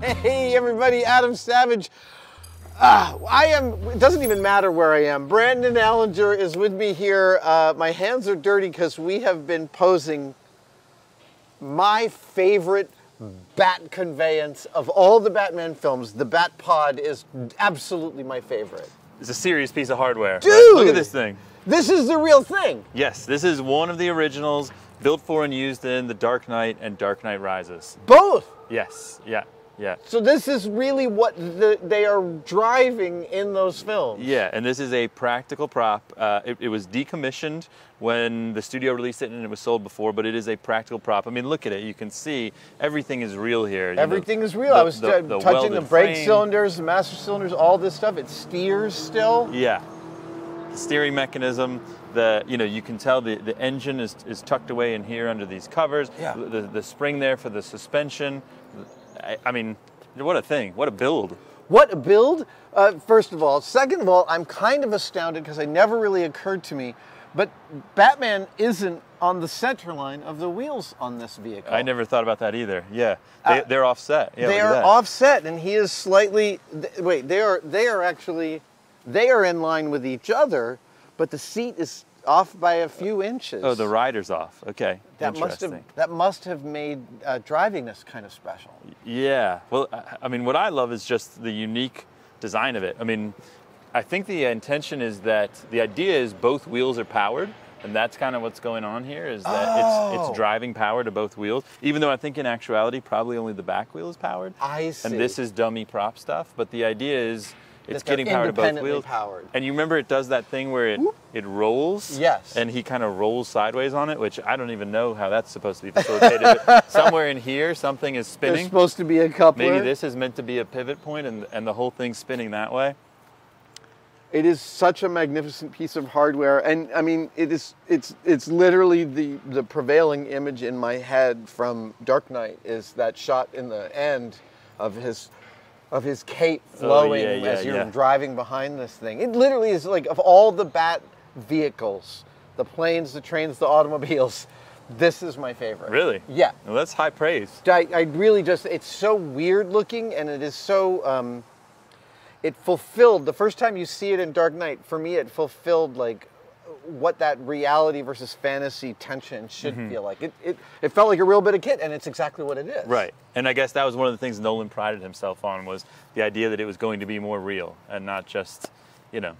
Hey, everybody, Adam Savage. Uh, I am, it doesn't even matter where I am. Brandon Alinger is with me here. Uh, my hands are dirty because we have been posing my favorite bat conveyance of all the Batman films. The Bat Pod is absolutely my favorite. It's a serious piece of hardware. right? Dude! Look at this thing. This is the real thing. Yes, this is one of the originals built for and used in The Dark Knight and Dark Knight Rises. Both. Yes, yeah, yeah. So this is really what the, they are driving in those films. Yeah, and this is a practical prop. Uh, it, it was decommissioned when the studio released it and it was sold before, but it is a practical prop. I mean, look at it. You can see everything is real here. You know, Everything is real. the- I was the- the touching the brake frame. cylinders, the master cylinders, all this stuff. It steers still. Yeah. The steering mechanism, the you know, you can tell the, the engine is, is tucked away in here under these covers. Yeah. The, the spring there for the suspension. I, I mean, what a thing. What a build. What a build! Uh, first of all, second of all, I'm kind of astounded because it never really occurred to me, but Batman isn't on the center line of the wheels on this vehicle. I never thought about that either. Yeah. They, Uh, they're offset. Yeah, they are offset, and he is slightly. th- wait, they are they are actually they are in line with each other, but the seat is off by a few inches. Oh, the rider's off. Okay. that must have that must have made uh, driving this kind of special. Yeah. Well, I- mean, what I love is just the unique design of it. I mean, I think the intention is that the idea is both wheels are powered, and that's kind of what's going on here. Is that it's Oh. it's driving power to both wheels. Even though I think in actuality probably only the back wheel is powered. I see. And this is dummy prop stuff, but the idea is. It's getting power to both wheels. powered. And you remember it does that thing where it, it rolls? Yes. And he kind of rolls sideways on it, which I don't even know how that's supposed to be facilitated. somewhere in here, something is There's spinning. supposed to be a coupler. Maybe this is meant to be a pivot point and, and the whole thing's spinning that way. It is such a magnificent piece of hardware, and I mean, it is. It's it's literally the the prevailing image in my head from Dark Knight is that shot in the end of his of his cape flowing Oh, yeah, yeah, as you're yeah. driving behind this thing. It literally is like of all the Bat vehicles, the planes, the trains, the automobiles. This is my favorite. Really? Yeah. Well, that's high praise. I, I really just, it's so weird looking and it is so, um, it fulfilled, the first time you see it in Dark Knight, for me, it fulfilled like what that reality versus fantasy tension should Mm-hmm. feel like. It, it, it felt like a real bit of kit and it's exactly what it is. Right. And I guess that was one of the things Nolan prided himself on was the idea that it was going to be more real and not just, you know,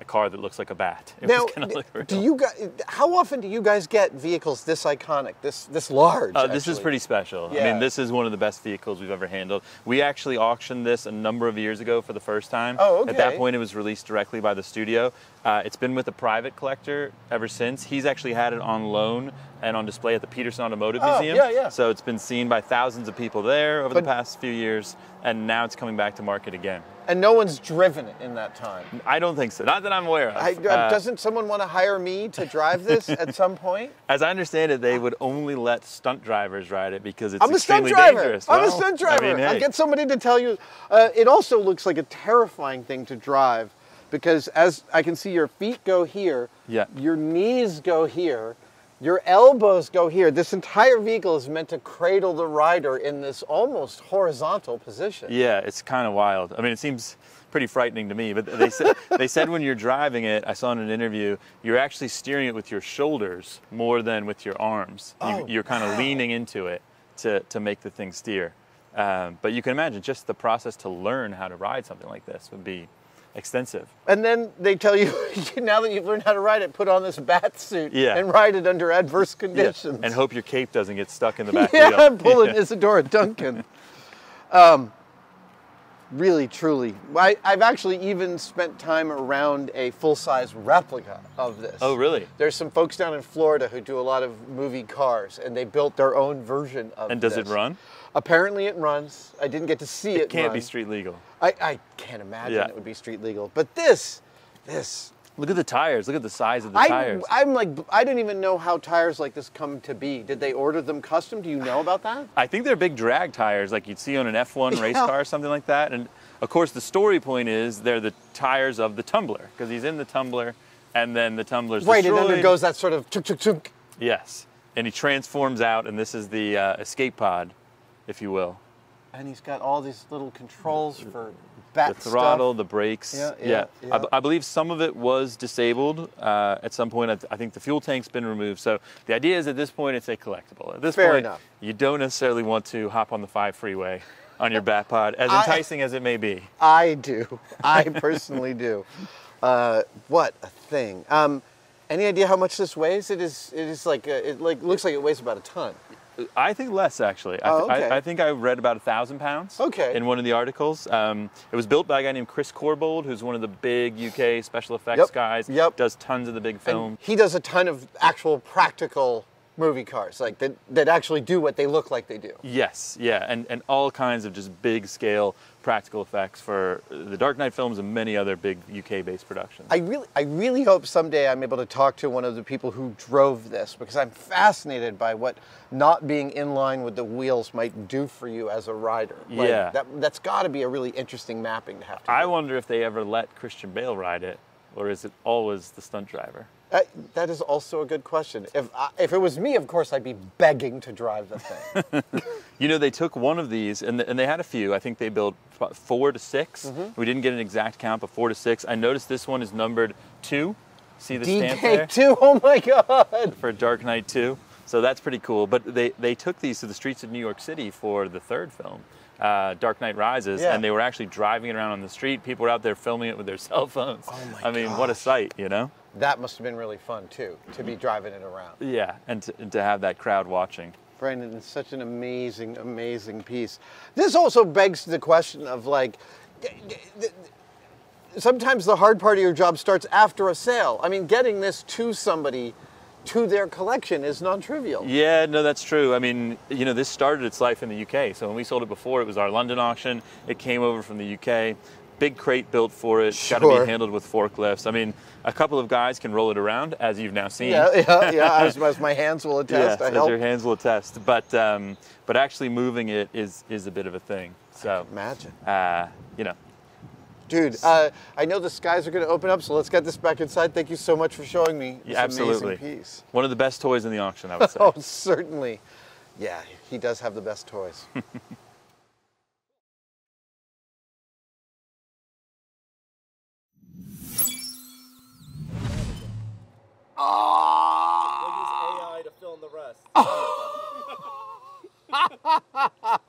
a car that looks like a bat. It Now, was gonna look do you guys, how often do you guys get vehicles this iconic, this, this large? Uh, this is pretty special. I mean, this is one of the best vehicles we've ever handled. We actually auctioned this a number of years ago for the first time. Oh, okay. At that point, it was released directly by the studio. Uh, it's been with a private collector ever since. He's actually had it on loan and on display at the Petersen Automotive Oh, Museum. yeah, yeah. So it's been seen by thousands of people there over But- the past few years, and now it's coming back to market again. And no one's driven it in that time. I don't think so. Not that I'm aware of. I, Uh, doesn't someone want to hire me to drive this at some point? as I understand it, they would only let stunt drivers ride it because it's I'm a stunt extremely driver. dangerous. I'm a stunt driver. I mean, I'll get somebody to tell you. Uh, it also looks like a terrifying thing to drive because as I can see your feet go here, Yeah. your knees go here, your elbows go here. This entire vehicle is meant to cradle the rider in this almost horizontal position. Yeah, it's kind of wild. I mean, it seems pretty frightening to me. But they said they said when you're driving it, I saw in an interview, you're actually steering it with your shoulders more than with your arms. Oh, you, you're kind of wow. leaning into it to to make the thing steer. Um, but you can imagine just the process to learn how to ride something like this would be extensive. And then they tell you, now that you've learned how to ride it, put on this bat suit Yeah. and ride it under adverse Yeah, conditions. And hope your cape doesn't get stuck in the back yeah, wheel. I'm pulling Isadora Duncan. Um, really, truly. I, I've actually even spent time around a full-size replica of this. Oh, really? There's some folks down in Florida who do a lot of movie cars, and they built their own version of And does it run? Apparently it runs. I didn't get to see it It can't run. be street legal. I, I can't imagine Yeah. it would be street legal. But this, this, Look at the tires. Look at the size of the I, tires. I'm like, I didn't even know how tires like this come to be. Did they order them custom? Do you know about that? I think they're big drag tires, like you'd see on an F1 race car or something like that. And of course, the story point is they're the tires of the tumbler because he's in the tumbler, and then the tumbler's Right, it destroyed. undergoes that sort of chunk, chunk, chunk. Yes, and he transforms out, and this is the uh, escape pod, if you will. and he's got all these little controls for bat the throttle, stuff. the brakes. Yeah, yeah, I, yeah. I believe some of it was disabled uh, at some point. I, th- I think the fuel tank's been removed. So the idea is at this point it's a collectible. At this Fair point, enough. you don't necessarily want to hop on the five freeway on your bat pod, as I- enticing as it may be. I do. I personally do. Uh, what a thing. Um, any idea how much this weighs? It is. It is like. A, it like looks like it weighs about a ton. I think less actually. I, Oh, okay. I, I think I read about a thousand pounds. Okay. In one of the articles, um, it was built by a guy named Chris Corbould, who's one of the big UK special effects Yep, guys. yep. Does tons of the big And film. he does a ton of actual practical movie cars, like that that actually do what they look like they do. Yes, yeah, and, and all kinds of just big scale practical effects for the Dark Knight films and many other big UK based productions. I really, I really hope someday I'm able to talk to one of the people who drove this because I'm fascinated by what not being in line with the wheels might do for you as a rider. Like, Yeah. that, that's got to be a really interesting mapping to have to. I do. wonder if they ever let Christian Bale ride it, or is it always the stunt driver? Uh, that is also a good question. If I, if it was me, of course, I'd be begging to drive the thing. You know, they took one of these, and, and they had a few. I think they built four to 6 Mm-hmm. We didn't get an exact count, but four to six. I noticed this one is numbered two. See the stamp there? DK two. Oh my God. for Dark Knight 2. So that's pretty cool. But they, they took these to the streets of New York City for the third film, uh, Dark Knight Rises, Yeah. and they were actually driving it around on the street. People were out there filming it with their cell phones. Oh my I mean, what a sight, you know? That must have been really fun too, to be driving it around. Yeah, and to, and to have that crowd watching. Brandon, it's such an amazing, amazing piece. This also begs the question of like, sometimes the hard part of your job starts after a sale. I mean, getting this to somebody, to their collection, is non-trivial. Yeah, no, that's true. I mean, you know, this started its life in the UK. So when we sold it before, it was our London auction. It came over from the UK. Big crate built for it. Sure. Got to be handled with forklifts. I mean, a couple of guys can roll it around, as you've now seen. Yeah, yeah, yeah. As, as my hands will attest, Yes, as your hands will attest. But um, but actually moving it is is a bit of a thing. So Imagine. uh, you know, Dude, uh, I know the skies are going to open up, so let's get this back inside. Thank you so much for showing me this yeah, absolutely. amazing piece. One of the best toys in the auction, I would say. oh, certainly. Yeah, he does have the best toys. oh! AI to the rest.